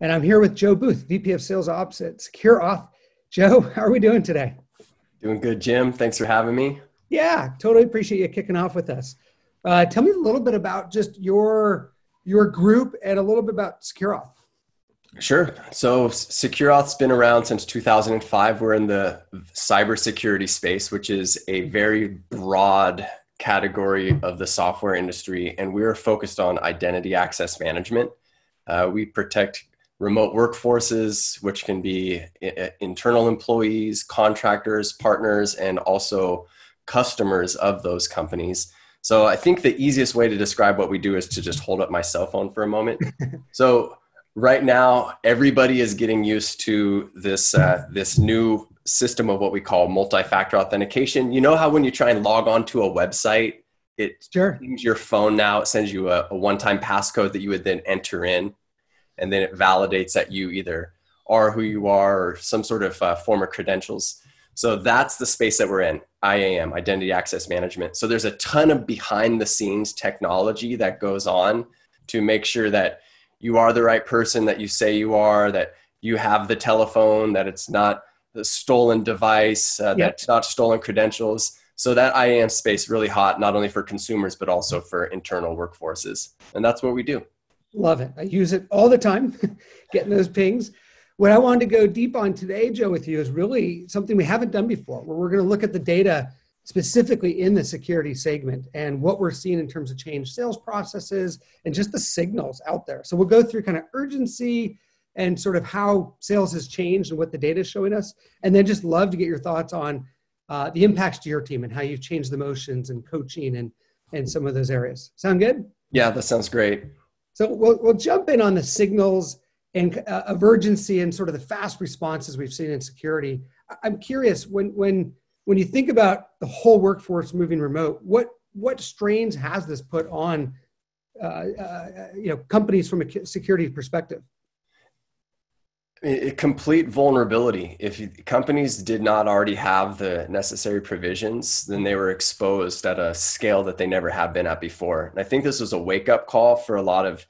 And I'm here with Joe Booth, VP of Sales Ops at SecureAuth. Joe, how are we doing today? Doing good, Jim. Thanks for having me. Yeah, totally appreciate you kicking off with us. Uh, tell me a little bit about just your your group and a little bit about SecureAuth. Sure. So SecureAuth's been around since 2005. We're in the cybersecurity space, which is a very broad category of the software industry, and we are focused on identity access management. Uh, we protect remote workforces, which can be internal employees, contractors, partners, and also customers of those companies. So I think the easiest way to describe what we do is to just hold up my cell phone for a moment. so right now, everybody is getting used to this uh, this new system of what we call multi-factor authentication. You know how when you try and log on to a website, it sure. your phone now, it sends you a, a one-time passcode that you would then enter in, and then it validates that you either are who you are or some sort of uh, form of credentials. So that's the space that we're in, IAM, Identity Access Management. So there's a ton of behind the scenes technology that goes on to make sure that you are the right person that you say you are, that you have the telephone, that it's not the stolen device, uh, yep. that's not stolen credentials. So that IAM space really hot, not only for consumers, but also for internal workforces. And that's what we do. Love it. I use it all the time, getting those pings. What I wanted to go deep on today, Joe, with you is really something we haven't done before, where we're going to look at the data specifically in the security segment and what we're seeing in terms of change sales processes and just the signals out there. So we'll go through kind of urgency and sort of how sales has changed and what the data is showing us. And then just love to get your thoughts on uh, the impacts to your team and how you've changed the motions and coaching and, and some of those areas. Sound good? Yeah, that sounds great. So we'll, we'll jump in on the signals and uh, of urgency and sort of the fast responses we've seen in security. I'm curious when, when when you think about the whole workforce moving remote, what what strains has this put on uh, uh, you know companies from a security perspective? A complete vulnerability. If companies did not already have the necessary provisions, then they were exposed at a scale that they never have been at before. And I think this was a wake up call for a lot of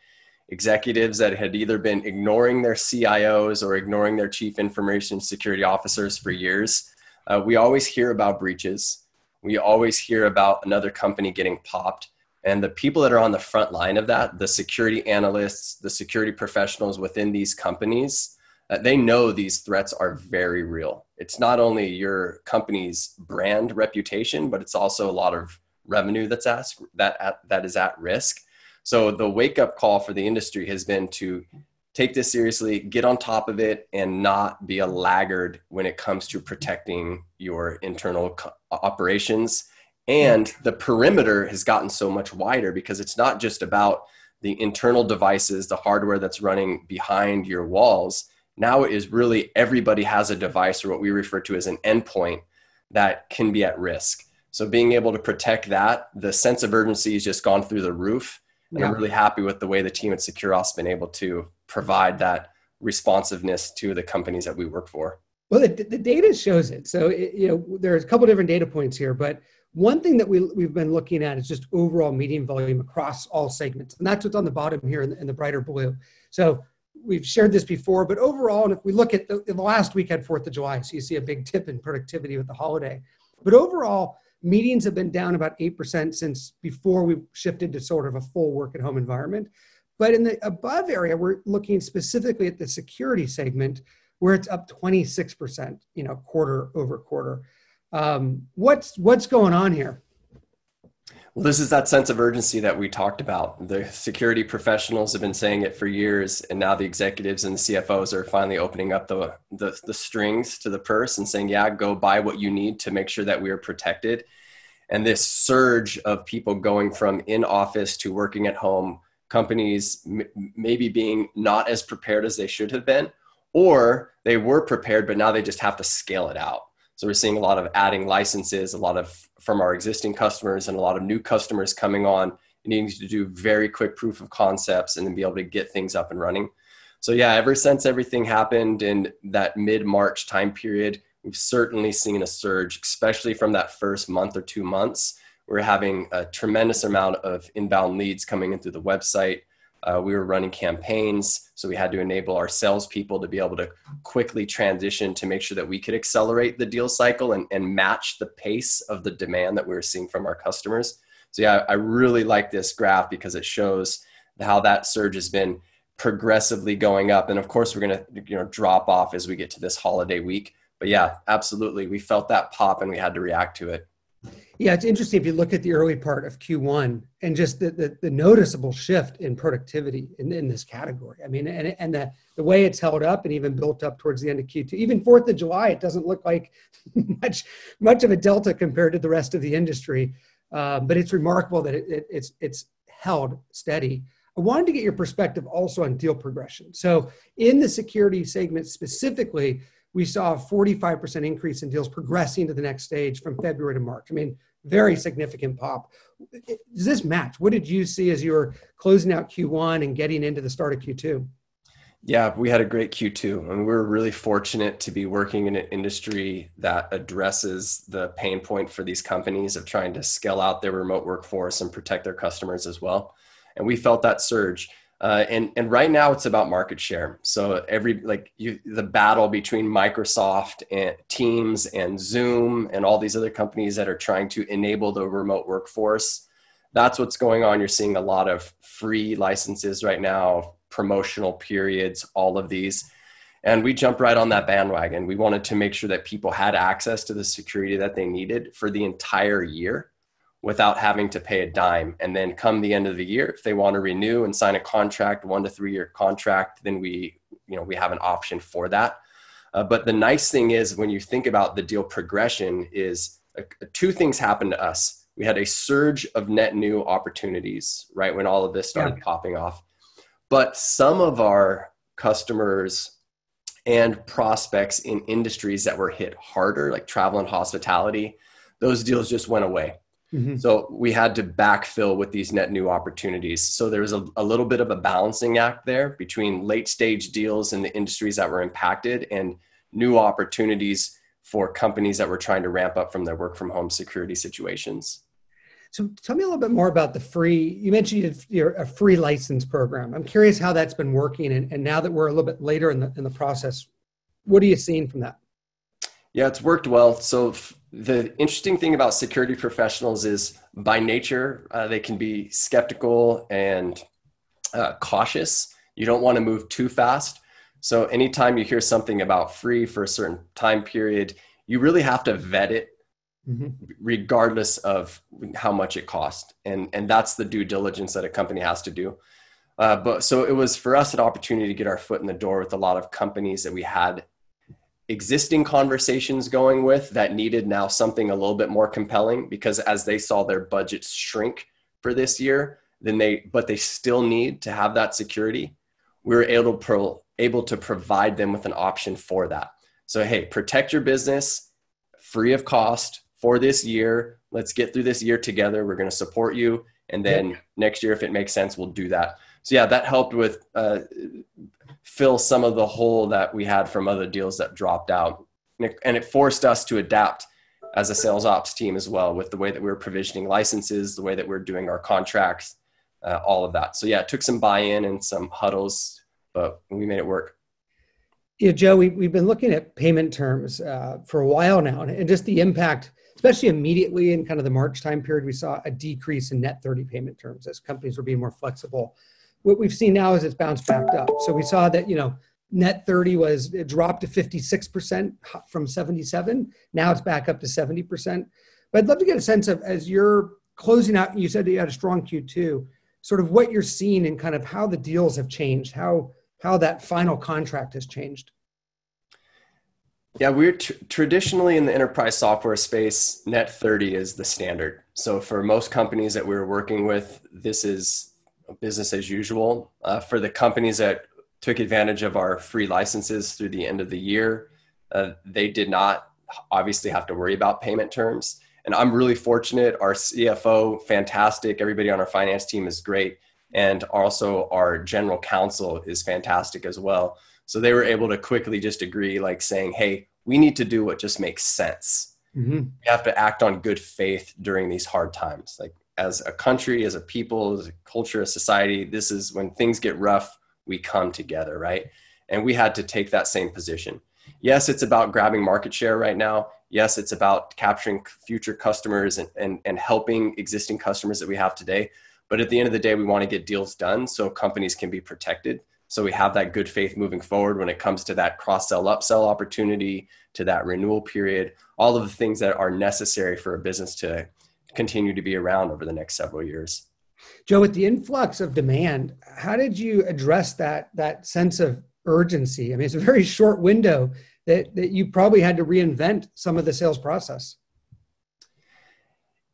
executives that had either been ignoring their CIOs or ignoring their chief information security officers for years uh, we always hear about breaches. We always hear about another company getting popped. And the people that are on the front line of that, the security analysts, the security professionals within these companies, uh, they know these threats are very real. It's not only your company's brand reputation, but it's also a lot of revenue that's asked, that, at, that is at risk. So the wake up call for the industry has been to take this seriously, get on top of it, and not be a laggard when it comes to protecting your internal co- operations. And the perimeter has gotten so much wider because it's not just about the internal devices, the hardware that's running behind your walls. Now it is really everybody has a device or what we refer to as an endpoint that can be at risk. So being able to protect that, the sense of urgency has just gone through the roof. And yeah. I'm really happy with the way the team at SecureAuth's been able to provide that responsiveness to the companies that we work for. Well, the, the data shows it. So, it, you know, there's a couple different data points here, but one thing that we, we've been looking at is just overall meeting volume across all segments. And that's what's on the bottom here in the, in the brighter blue. So we've shared this before, but overall, and if we look at the, the last week had 4th of July, so you see a big tip in productivity with the holiday. But overall, meetings have been down about 8% since before we shifted to sort of a full work at home environment. But in the above area, we're looking specifically at the security segment where it's up 26%, you know, quarter over quarter. Um, what's what's going on here? Well, this is that sense of urgency that we talked about. The security professionals have been saying it for years, and now the executives and the CFOs are finally opening up the, the, the strings to the purse and saying, "Yeah, go buy what you need to make sure that we are protected." And this surge of people going from in office to working at home companies m- maybe being not as prepared as they should have been, or they were prepared, but now they just have to scale it out. So we're seeing a lot of adding licenses, a lot of from our existing customers, and a lot of new customers coming on, needing to do very quick proof of concepts and then be able to get things up and running. So yeah, ever since everything happened in that mid March time period, we've certainly seen a surge, especially from that first month or two months we're having a tremendous amount of inbound leads coming in through the website. Uh, we were running campaigns, so we had to enable our salespeople to be able to quickly transition to make sure that we could accelerate the deal cycle and, and match the pace of the demand that we were seeing from our customers. So yeah, I really like this graph because it shows how that surge has been progressively going up, and of course we're going to you know drop off as we get to this holiday week. But yeah, absolutely, we felt that pop and we had to react to it. Yeah, it's interesting if you look at the early part of Q1 and just the, the, the noticeable shift in productivity in, in this category. I mean, and, and the, the way it's held up and even built up towards the end of Q2, even 4th of July, it doesn't look like much, much of a delta compared to the rest of the industry. Uh, but it's remarkable that it, it, it's, it's held steady. I wanted to get your perspective also on deal progression. So in the security segment specifically, we saw a 45% increase in deals progressing to the next stage from February to March. I mean, very significant pop. Does this match? What did you see as you were closing out Q1 and getting into the start of Q2? Yeah, we had a great Q2, and we're really fortunate to be working in an industry that addresses the pain point for these companies of trying to scale out their remote workforce and protect their customers as well. And we felt that surge. Uh, and and right now it's about market share. So every like you, the battle between Microsoft and Teams and Zoom and all these other companies that are trying to enable the remote workforce. That's what's going on. You're seeing a lot of free licenses right now, promotional periods, all of these. And we jumped right on that bandwagon. We wanted to make sure that people had access to the security that they needed for the entire year without having to pay a dime. And then come the end of the year, if they want to renew and sign a contract, one to three year contract, then we, you know, we have an option for that. Uh, but the nice thing is when you think about the deal progression is uh, two things happened to us. We had a surge of net new opportunities, right? When all of this started yeah. popping off. But some of our customers and prospects in industries that were hit harder, like travel and hospitality, those deals just went away Mm-hmm. So we had to backfill with these net new opportunities. So there was a, a, little bit of a balancing act there between late stage deals in the industries that were impacted and new opportunities for companies that were trying to ramp up from their work from home security situations. So tell me a little bit more about the free, you mentioned your a free license program. I'm curious how that's been working. And, and now that we're a little bit later in the, in the process, what are you seeing from that? Yeah, it's worked well. So the interesting thing about security professionals is by nature uh, they can be skeptical and uh, cautious. You don't want to move too fast. So anytime you hear something about free for a certain time period you really have to vet it mm-hmm. regardless of how much it costs. And and that's the due diligence that a company has to do. Uh, but so it was for us an opportunity to get our foot in the door with a lot of companies that we had existing conversations going with that needed now something a little bit more compelling because as they saw their budgets shrink for this year then they but they still need to have that security we were able to pro, able to provide them with an option for that. So hey protect your business free of cost for this year. Let's get through this year together. We're going to support you. And then yeah. next year if it makes sense we'll do that. So yeah that helped with uh, fill some of the hole that we had from other deals that dropped out. And it, and it, forced us to adapt as a sales ops team as well with the way that we were provisioning licenses, the way that we are doing our contracts, uh, all of that. So yeah, it took some buy-in and some huddles, but we made it work. Yeah, Joe, we, we've been looking at payment terms uh, for a while now and just the impact, especially immediately in kind of the March time period, we saw a decrease in net 30 payment terms as companies were being more flexible what we've seen now is it's bounced back up. So we saw that, you know, net 30 was it dropped to 56% from 77. Now it's back up to 70%. But I'd love to get a sense of as you're closing out, you said you had a strong Q2, sort of what you're seeing and kind of how the deals have changed, how how that final contract has changed. Yeah, we're traditionally in the enterprise software space, net 30 is the standard. So for most companies that we're working with, this is business as usual. Uh, for the companies that took advantage of our free licenses through the end of the year, uh, they did not obviously have to worry about payment terms. And I'm really fortunate. Our CFO, fantastic. Everybody on our finance team is great. And also our general counsel is fantastic as well. So they were able to quickly just agree, like saying, hey, we need to do what just makes sense. Mm-hmm. We have to act on good faith during these hard times. Like as a country, as a people, as a culture, a society, this is when things get rough, we come together, right? And we had to take that same position. Yes, it's about grabbing market share right now. Yes, it's about capturing future customers and, and, and helping existing customers that we have today. But at the end of the day, we want to get deals done so companies can be protected. So we have that good faith moving forward when it comes to that cross sell, upsell opportunity, to that renewal period, all of the things that are necessary for a business to continue to be around over the next several years. Joe, with the influx of demand, how did you address that that sense of urgency? I mean, it's a very short window that, that you probably had to reinvent some of the sales process.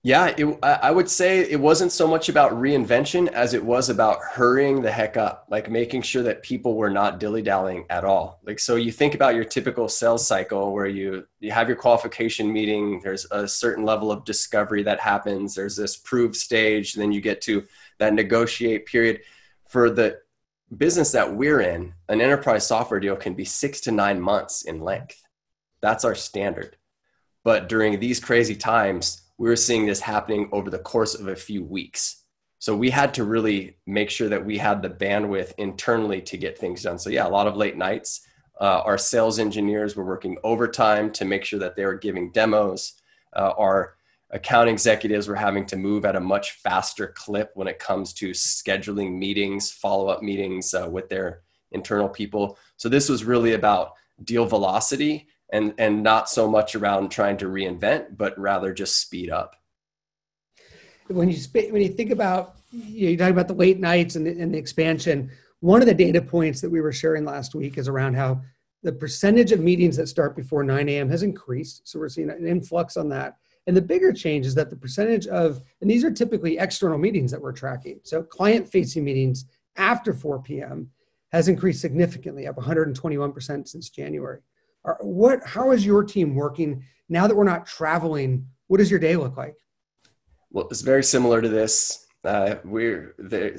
Yeah, it, I would say it wasn't so much about reinvention as it was about hurrying the heck up, like making sure that people were not dilly dallying at all. Like, so you think about your typical sales cycle where you, you have your qualification meeting, there's a certain level of discovery that happens, there's this prove stage, then you get to that negotiate period. For the business that we're in, an enterprise software deal can be six to nine months in length. That's our standard. But during these crazy times, we were seeing this happening over the course of a few weeks. So we had to really make sure that we had the bandwidth internally to get things done. So yeah, a lot of late nights. Uh, our sales engineers were working overtime to make sure that they were giving demos. Uh, our account executives were having to move at a much faster clip when it comes to scheduling meetings, follow up meetings uh, with their internal people. So this was really about deal velocity and and not so much around trying to reinvent but rather just speed up when you when you think about you, know, talk about the late nights and the, and the expansion one of the data points that we were sharing last week is around how the percentage of meetings that start before 9 a.m. has increased. So we're seeing an influx on that. And the bigger change is that the percentage of, and these are typically external meetings that we're tracking. So client facing meetings after 4 p.m. has increased significantly, up 121% since January what how is your team working now that we're not traveling? What does your day look like? Well it's very similar to this. Uh, we're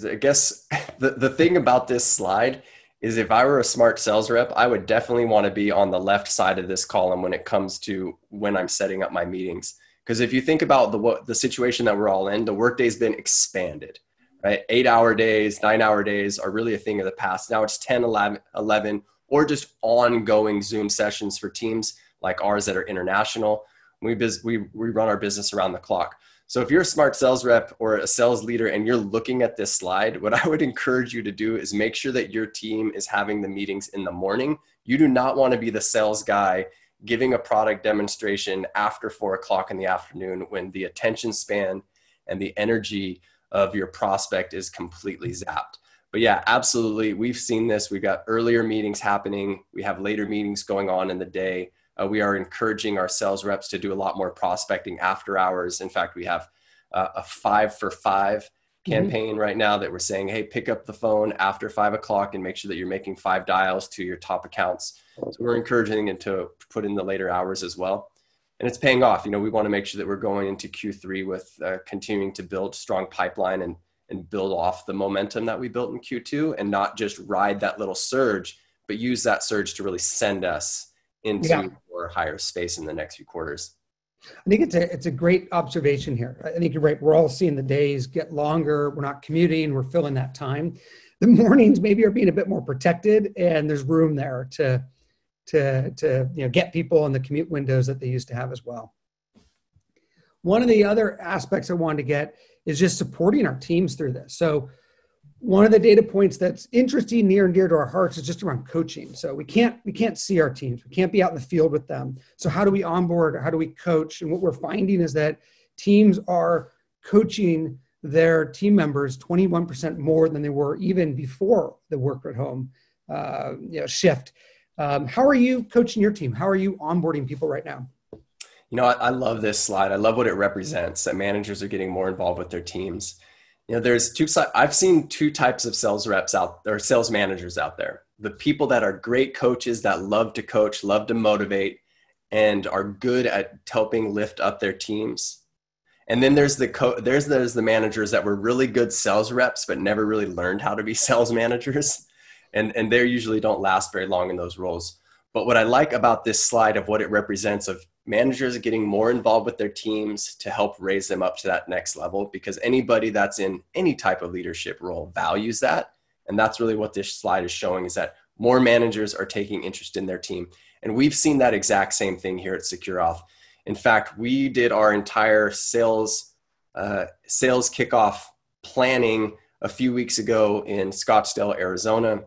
i guess the, the thing about this slide is if i were a smart sales rep i would definitely want to be on the left side of this column when it comes to when i'm setting up my meetings. Because if you think about the what the situation that we're all in the workday's been expanded right? Eight hour days nine hour days are really a thing of the past. Now it's 10 11, 11 or just ongoing Zoom sessions for teams like ours that are international. We, biz- we, we run our business around the clock. So if you're a smart sales rep or a sales leader and you're looking at this slide, what I would encourage you to do is make sure that your team is having the meetings in the morning. You do not want to be the sales guy giving a product demonstration after four o'clock in the afternoon when the attention span and the energy of your prospect is completely zapped but yeah, absolutely. We've seen this. We've got earlier meetings happening. We have later meetings going on in the day. Uh, we are encouraging our sales reps to do a lot more prospecting after hours. In fact, we have uh, a five for five mm-hmm. campaign mm-hmm. right now that we're saying, hey, pick up the phone after five o'clock and make sure that you're making five dials to your top accounts. So we're encouraging them to put in the later hours as well. And it's paying off. You know, we want to make sure that we're going into Q3 with uh, continuing to build strong pipeline and and build off the momentum that we built in Q2 and not just ride that little surge, but use that surge to really send us into yeah. more higher space in the next few quarters. I think it's a it's a great observation here. I think you're right. We're all seeing the days get longer. We're not commuting. We're filling that time. The mornings maybe are being a bit more protected, and there's room there to to to you know get people in the commute windows that they used to have as well. One of the other aspects I wanted to get is just supporting our teams through this. So one of the data points that's interesting, near and dear to our hearts is just around coaching. So we can't we can't see our teams. We can't be out in the field with them. So how do we onboard? How do we coach? And what we're finding is that teams are coaching their team members 21% more than they were even before the work at home uh, you know, shift. Um, how are you coaching your team? How are you onboarding people right now? You know, I, I love this slide. I love what it represents that managers are getting more involved with their teams. You know, there's two I've seen two types of sales reps out or sales managers out there. The people that are great coaches that love to coach, love to motivate, and are good at helping lift up their teams. And then there's the co- there's there's the managers that were really good sales reps but never really learned how to be sales managers, and and they usually don't last very long in those roles. But what I like about this slide of what it represents of managers are getting more involved with their teams to help raise them up to that next level because anybody that's in any type of leadership role values that. And that's really what this slide is showing is that more managers are taking interest in their team. And we've seen that exact same thing here at SecureAuth. In fact we did our entire sales uh, sales kickoff planning a few weeks ago in scottsdale arizona.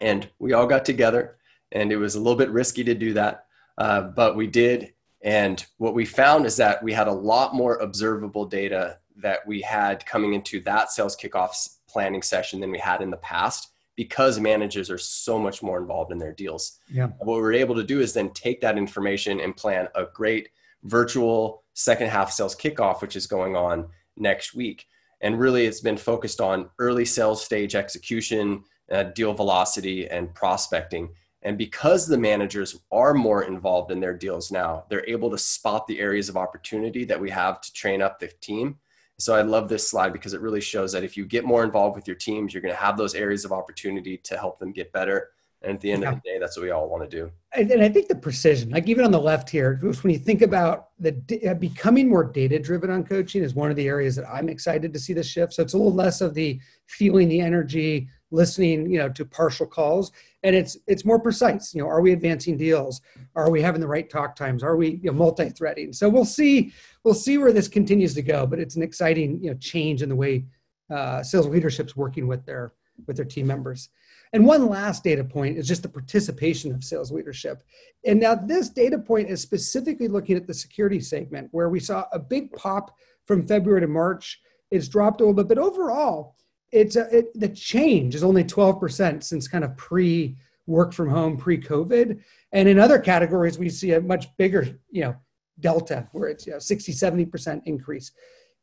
And we all got together and it was a little bit risky to do that uh, but we did and what we found is that we had a lot more observable data that we had coming into that sales kickoff planning session than we had in the past because managers are so much more involved in their deals. Yeah. What we're able to do is then take that information and plan a great virtual second half sales kickoff, which is going on next week. And really, it's been focused on early sales stage execution, uh, deal velocity, and prospecting. And because the managers are more involved in their deals now, they're able to spot the areas of opportunity that we have to train up the team. So I love this slide because it really shows that if you get more involved with your teams, you're going to have those areas of opportunity to help them get better. And at the end yeah. of the day, that's what we all want to do. And, and, I think the precision, like even on the left here, when you think about the uh, becoming more data driven on coaching is one of the areas that I'm excited to see the shift. So it's a little less of the feeling the energy, listening, you know, to partial calls, and it's it's more precise. You know, are we advancing deals? Are we having the right talk times? Are we you know, multi-threading? So we'll see we'll see where this continues to go. But it's an exciting you know change in the way uh, sales leadership's working with their with their team members. And one last data point is just the participation of sales leadership. And now this data point is specifically looking at the security segment where we saw a big pop from February to March. It's dropped a little bit, but overall, it's a, it, the change is only 12% since kind of pre work from home pre COVID. And in other categories, we see a much bigger, you know, delta where it's you know, 60, 70% increase.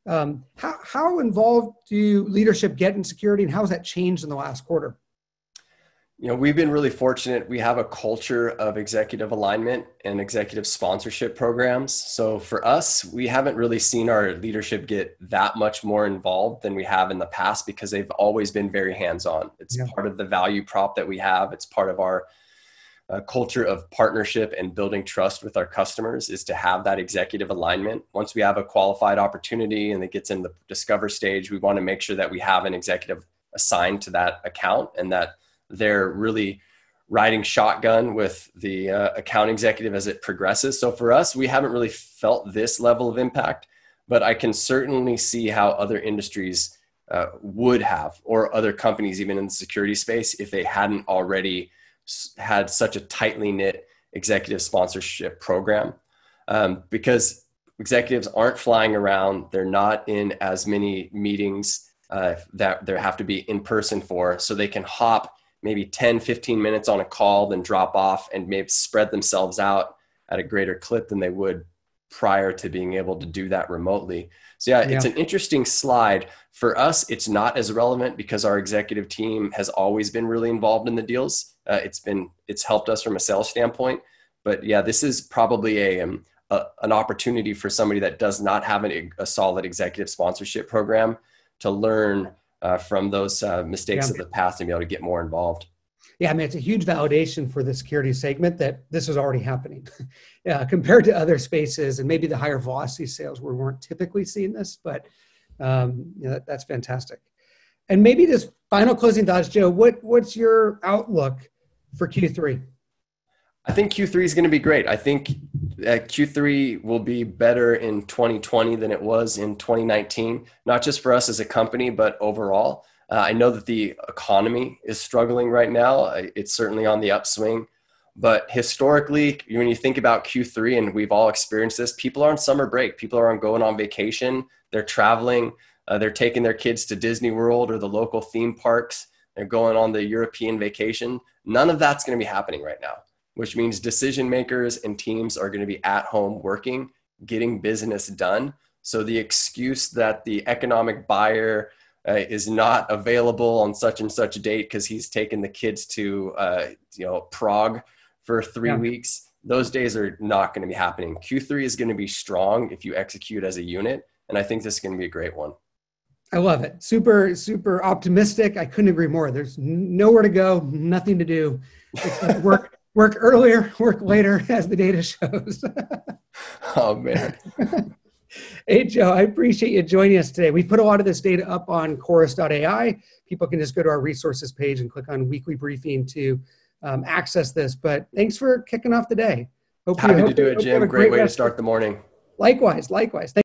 Um, how, how involved do leadership get in security and how has that changed in the last quarter? You know we've been really fortunate. We have a culture of executive alignment and executive sponsorship programs. So for us we haven't really seen our leadership get that much more involved than we have in the past because they've always been very hands-on. It's yeah. part of the value prop that we have. It's part of our uh, culture of partnership and building trust with our customers is to have that executive alignment. Once we have a qualified opportunity and it gets in the discover stage we want to make sure that we have an executive assigned to that account and that they're really riding shotgun with the uh, account executive as it progresses. So for us, we haven't really felt this level of impact, but I can certainly see how other industries uh, would have, or other companies, even in the security space, if they hadn't already had such a tightly knit executive sponsorship program. Um, because executives aren't flying around, they're not in as many meetings uh, that they have to be in person for, so they can hop maybe 10, 15 minutes on a call, then drop off and maybe spread themselves out at a greater clip than they would prior to being able to do that remotely. So yeah, yeah, it's an interesting slide. For us, it's not as relevant because our executive team has always been really involved in the deals. Uh, it's been it's helped us from a sales standpoint. But yeah, this is probably a, um, a an opportunity for somebody that does not have an, a solid executive sponsorship program to learn uh, from those uh, mistakes yeah. of the past and be able to get more involved. Yeah, I mean, it's a huge validation for the security segment that this is already happening yeah, compared to other spaces and maybe the higher velocity sales where we weren't typically seeing this, but um, you know, that, that's fantastic. And maybe this final closing thoughts, Joe, what, what's your outlook for Q3? I think Q3 is going to be great. I think Q3 will be better in 2020 than it was in 2019, not just for us as a company, but overall. Uh, I know that the economy is struggling right now. It's certainly on the upswing. But historically, when you think about Q3, and we've all experienced this, people are on summer break. People are on going on vacation. They're traveling. Uh, they're taking their kids to Disney World or the local theme parks. They're going on the European vacation. None of that's going to be happening right now which means decision makers and teams are going to be at home working, getting business done. So the excuse that the economic buyer uh, is not available on such and such date because he's taken the kids to uh, you know Prague for three yeah. weeks, those days are not going to be happening. Q3 is going to be strong if you execute as a unit, and I think this is going to be a great one. I love it. Super, super optimistic. I couldn't agree more. There's nowhere to go, nothing to do. It's work work earlier, work later, as the data shows. oh man. hey Joe, I appreciate you joining us today. We put a lot of this data up on chorus.ai. People can just go to our resources page and click on weekly briefing to um, access this. But thanks for kicking off the day. Hope Happy you, to do it, Jim. Great, great way to start the morning. Likewise, likewise.